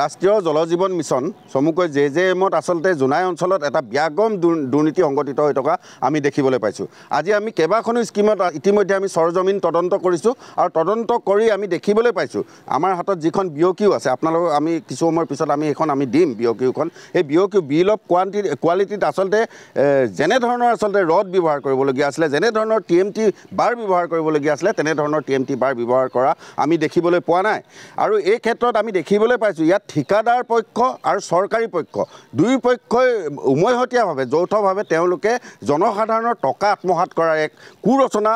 ৰাষ্ট্ৰীয় জল জীৱন মিছন চমুকৈ জে জে এমত আচলতে জোনাই অঞ্চলত এটা ব্যাগম দুৰ্নীতি সংঘটিত হৈ থকা আমি দেখিবলৈ পাইছোঁ। আজি আমি কেইবাখনো স্কীমত ইতিমধ্যে আমি চৰজমিন তদন্ত কৰিছোঁ আৰু তদন্ত কৰি আমি দেখিবলৈ পাইছোঁ। আমাৰ হাতত যিখন বি অ' কিউ আছে আপোনালোকক আমি কিছু সময়ৰ পিছত আমি এইখন আমি দিম বি অ' কিউখন এই B O' Q bill of quantity কোৱালিটিত আচলতে যেনেধৰণৰ আচলতে ৰড ব্যৱহাৰ কৰিবলগীয়া আছিলে যেনেধৰণৰ টি এম টি বাৰ ব্যৱহাৰ কৰিবলগীয়া আছিলে তেনেধৰণৰ টি এম টি বাৰ ব্যৱহাৰ কৰা আমি দেখিবলৈ পোৱা নাই। আৰু এই ক্ষেত্ৰত আমি দেখিবলৈ পাইছোঁ ইয়াত ঠিকাদাৰ পক্ষ আৰু চৰকাৰী পক্ষ। দুই পক্ষই উমৈহতীয়াভাৱে যৌথভাৱে তেওঁলোকে জনসাধাৰণৰ টকা আত্মসাত কৰাৰ এক কুৰচনা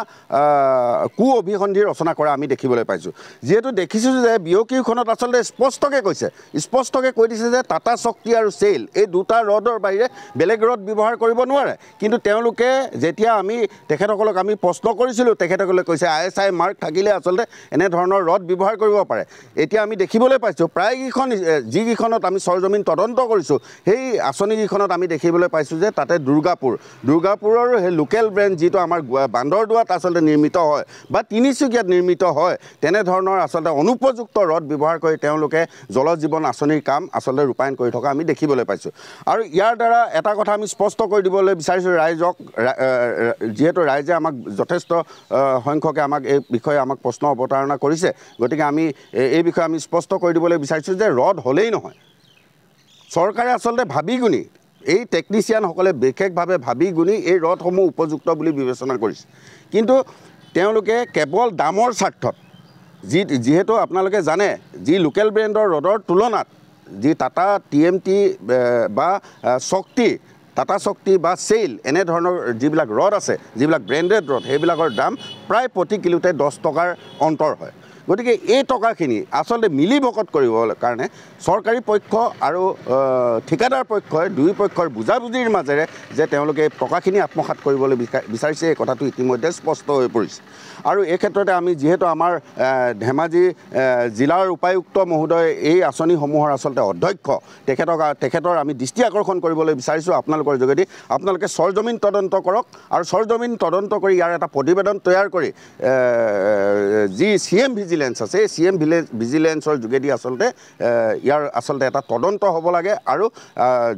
কু অভিসন্ধি ৰচনা কৰা আমি দেখিবলৈ পাইছোঁ। যিহেতু দেখিছোঁ যে বি অ' কিউখনত আচলতে স্পষ্টকৈ কৈছে স্পষ্টকৈ কৈ দিছে যে টাটা শক্তি আৰু চেইল এই দুটা ৰডৰ বাহিৰে বেলেগ ৰড ব্যৱহাৰ কৰিব নোৱাৰে। কিন্তু তেওঁলোকে যেতিয়া আমি তেখেতসকলক আমি প্ৰশ্ন কৰিছিলোঁ তেখেতসকলে কৈছে আই এছ আই মাৰ্ক থাকিলে আচলতে এনেধৰণৰ ৰড ব্যৱহাৰ কৰিব পাৰে। এতিয়া আমি দেখিবলৈ পাইছোঁ প্ৰায়কেইখন যিকেইখনত আমি চৰজমিন তদন্ত কৰিছোঁ সেই আঁচনিকেইখনত আমি দেখিবলৈ পাইছোঁ যে তাতে দুৰ্গাপুৰ দুৰ্গাপুৰৰ সেই লোকেল ব্ৰেণ্ড যিটো আমাৰ বান্দৰদোৱাত আচলতে নিৰ্মিত হয় বা তিনিচুকীয়াত নিৰ্মিত হয় তেনেধৰণৰ আচলতে অনুপযুক্ত ৰদ ব্যৱহাৰ কৰি তেওঁলোকে জল জীৱন আঁচনিৰ কাম আচলতে ৰূপায়ণ কৰি থকা আমি দেখিবলৈ পাইছোঁ। আৰু ইয়াৰ দ্বাৰা এটা কথা আমি স্পষ্ট কৰি দিবলৈ বিচাৰিছোঁ ৰাইজক যিহেতু ৰাইজে আমাক যথেষ্ট সংখ্যকে আমাক এই বিষয়ে আমাক প্ৰশ্ন অৱতাৰণা কৰিছে গতিকে আমি এই বিষয়ে আমি স্পষ্ট কৰি দিবলৈ বিচাৰিছোঁ যে ৰদ হ'লেই নহয়। চৰকাৰে আচলতে ভাবি গুণি এই টেকনিচিয়ানসকলে বিশেষভাৱে ভাবি গুণি এই ৰদসমূহ উপযুক্ত বুলি বিবেচনা কৰিছে। কিন্তু তেওঁলোকে কেৱল দামৰ স্বাৰ্থত যি যিহেতু আপোনালোকে জানে যি লোকেল ব্ৰেণ্ডৰ ৰদৰ তুলনাত যি টাটা টি এম টি বা শক্তি টাটা শক্তি বা চেইল এনেধৰণৰ যিবিলাক ৰড আছে যিবিলাক ব্ৰেণ্ডেড ৰড সেইবিলাকৰ দাম প্ৰায় প্ৰতি কিলোতে দহ টকাৰ অন্তৰ হয়। গতিকে এই টকাখিনি আচলতে মিলি ভকত কৰিবৰ কাৰণে চৰকাৰী পক্ষ আৰু ঠিকাদাৰ পক্ষই দুই পক্ষৰ বুজাবুজিৰ মাজেৰে যে তেওঁলোকে টকাখিনি আত্মসাত কৰিবলৈ বিচাৰিছে এই কথাটো ইতিমধ্যে স্পষ্ট হৈ পৰিছে। আৰু এই ক্ষেত্ৰতে আমি যিহেতু আমাৰ ধেমাজি জিলাৰ উপায়ুক্ত মহোদয় এই আঁচনিসমূহৰ আচলতে অধ্যক্ষ তেখেতক তেখেতৰ আমি দৃষ্টি আকৰ্ষণ কৰিবলৈ বিচাৰিছোঁ আপোনালোকৰ যোগেদি। আপোনালোকে চৰজমিন তদন্ত কৰক আৰু চৰজমিন তদন্ত কৰি ইয়াৰ এটা প্ৰতিবেদন তৈয়াৰ কৰি যি চি এম ভিজিলেঞ্চ আছে এই চি এম ভিলেঞ্চ ভিজিলেঞ্চৰ যোগেদি আচলতে ইয়াৰ আচলতে এটা তদন্ত হ'ব লাগে আৰু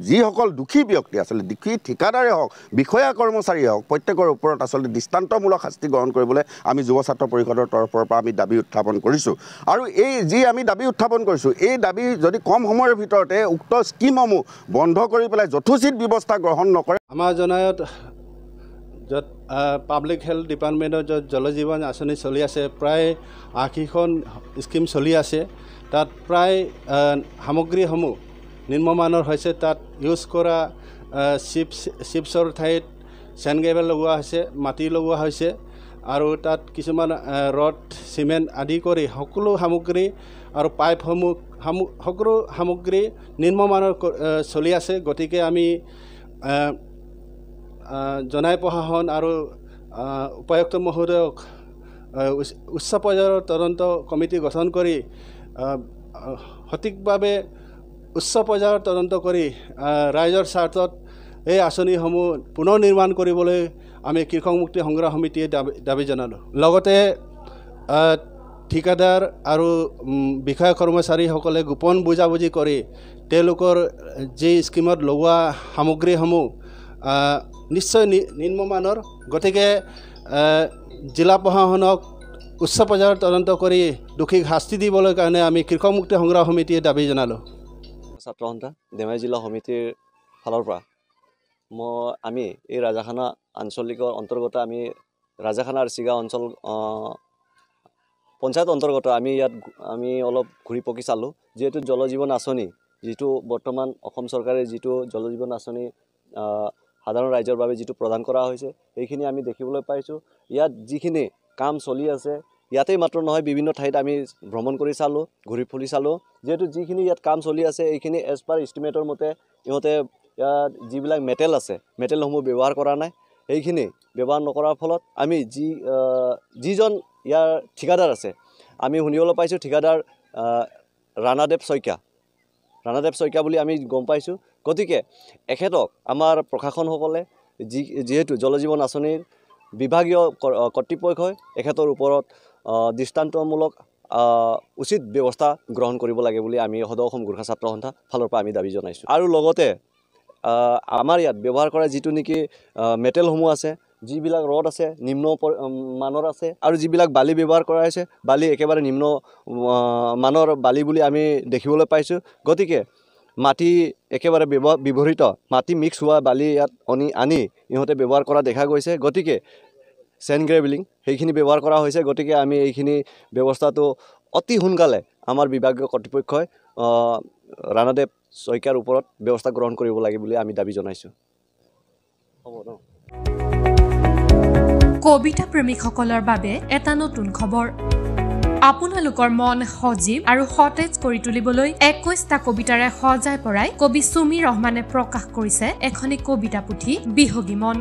যিসকল দোষী ব্যক্তি আচলতে দোষী ঠিকাদাৰে হওক বিষয়া কৰ্মচাৰীয়ে হওক প্ৰত্যেকৰ ওপৰত আচলতে দৃষ্টান্তমূলক শাস্তি গ্ৰহণ কৰিবলৈ আমি যুৱ ছাত্ৰ পৰিষদৰ তৰফৰ পৰা আমি দাবী উত্থাপন কৰিছোঁ। আৰু এই যি আমি দাবী উত্থাপন কৰিছোঁ এই দাবী যদি কম সময়ৰ ভিতৰতে উক্ত স্কীমসমূহ বন্ধ কৰি পেলাই যথোচিত ব্যৱস্থা গ্ৰহণ নকৰে আমাৰ জনায়ত য'ত পাব্লিক হেল্থ ডিপাৰ্টমেণ্টৰ য'ত জল জীৱন আঁচনি চলি আছে প্ৰায় আশীখন স্কীম চলি আছে তাত প্ৰায় সামগ্ৰীসমূহ নিম্নমানৰ হৈছে। তাত ইউজ কৰা চিপছ চিপছৰ ঠাইত চেনগেবেল লগোৱা হৈছে মাটি লগোৱা হৈছে আৰু তাত কিছুমান ৰড চিমেণ্ট আদি কৰি সকলো সামগ্ৰী আৰু পাইপসমূহ সকলো সামগ্ৰী নিম্নমানৰ চলি আছে। গতিকে আমি জনাই প্ৰশাসন আৰু উপায়ুক্ত মহোদয়ক উচ্চ পৰ্যায়ৰ তদন্ত কমিটি গঠন কৰি সঠিকভাৱে উচ্চ পৰ্যায়ৰ তদন্ত কৰি ৰাইজৰ স্বাৰ্থত এই আঁচনিসমূহ পুনৰ নিৰ্মাণ কৰিবলৈ আমি কৃষক মুক্তি সংগ্ৰহ সমিতিয়ে দাবী দাবী জনালোঁ। লগতে ঠিকাদাৰ আৰু বিষয়া কৰ্মচাৰীসকলে গোপন বুজাবুজি কৰি তেওঁলোকৰ যি স্কীমত লগোৱা সামগ্ৰীসমূহ নিশ্চয় নিম্নমানৰ। গতিকে জিলা প্ৰশাসনক উচ্চ পৰ্যায়ৰ তদন্ত কৰি দোষীক শাস্তি দিবলৈ কাৰণে আমি কৃষক মুক্তি সংগ্ৰহ সমিতিয়ে দাবী জনালোঁ। ছাত্ৰ সন্থা ধেমাজি জিলা সমিতিৰ ফালৰ পৰা মই আমি এই ৰাজাখানা আঞ্চলিকৰ অন্তৰ্গত আমি ৰাজাখানা আৰু চিগা অঞ্চল পঞ্চায়ত অন্তৰ্গত আমি ইয়াত আমি অলপ ঘূৰি পকি চালোঁ। যিহেতু জল জীৱন আঁচনি যিটো বৰ্তমান অসম চৰকাৰে যিটো জল জীৱন আঁচনি সাধাৰণ ৰাইজৰ বাবে যিটো প্ৰদান কৰা হৈছে সেইখিনি আমি দেখিবলৈ পাইছোঁ। ইয়াত যিখিনি কাম চলি আছে ইয়াতেই মাত্ৰ নহয় বিভিন্ন ঠাইত আমি ভ্ৰমণ কৰি চালোঁ ঘূৰি ফুৰি চালোঁ। যিহেতু যিখিনি ইয়াত কাম চলি আছে এইখিনি এজ পাৰ ইষ্টিমেটৰ মতে ইহঁতে ইয়াত যিবিলাক মেটেল আছে মেটেলসমূহ ব্যৱহাৰ কৰা নাই সেইখিনি ব্যৱহাৰ নকৰাৰ ফলত আমি যি যিজন ইয়াৰ ঠিকাদাৰ আছে আমি শুনিবলৈ পাইছোঁ ঠিকাদাৰ ৰাণাদেৱ শইকীয়া। ৰাণাদেৱ শইকীয়া বুলি আমি গম পাইছোঁ। গতিকে এখেতক আমাৰ প্ৰশাসনসকলে যি যিহেতু জল জীৱন আঁচনিৰ বিভাগীয় কৰ্তৃপক্ষই এখেতৰ ওপৰত দৃষ্টান্তমূলক উচিত ব্যৱস্থা গ্ৰহণ কৰিব লাগে বুলি আমি সদৌ অসম গোৰ্খা ছাত্ৰ সন্থা ফালৰ পৰা আমি দাবী জনাইছোঁ। আৰু লগতে আমাৰ ইয়াত ব্যৱহাৰ কৰা যিটো নেকি মেটেলসমূহ আছে যিবিলাক ৰড আছে নিম্ন মানৰ আছে আৰু যিবিলাক বালি ব্যৱহাৰ কৰা হৈছে বালি একেবাৰে নিম্ন মানৰ বালি বুলি আমি দেখিবলৈ পাইছোঁ। গতিকে মাটি একেবাৰে ব্যৱ ব্যৱহৃত মাটি মিক্স হোৱা বালি ইয়াত আনি আনি ইহঁতে ব্যৱহাৰ কৰা দেখা গৈছে। গতিকে চেণ্ড গ্ৰেভেলিং সেইখিনি ব্যৱহাৰ কৰা হৈছে। গতিকে আমি এইখিনি ব্যৱস্থাটো অতি সোনকালে আমাৰ বিভাগীয় কৰ্তৃপক্ষই ৰাণাদেৱ শইকীয়াৰ ওপৰত ব্যৱস্থা গ্ৰহণ কৰিব লাগে বুলি আমি দাবী জনাইছোঁ। হ'ব ন? কবিতা প্ৰেমিকসকলৰ বাবে এটা নতুন খবৰ। আপোনালোকৰ মন সজীৱ আৰু সতেজ কৰি তুলিবলৈ একৈশটা কবিতাৰে সজাই পৰাই কবি চুমি ৰহমানে প্ৰকাশ কৰিছে এখনি কবিতা পুথি বিহগী মন।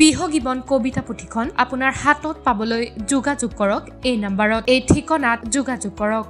বিহগী বন কবিতা পুথিখন আপোনাৰ হাতত পাবলৈ যোগাযোগ কৰক এই নাম্বাৰত। এই ঠিকনাত যোগাযোগ কৰক।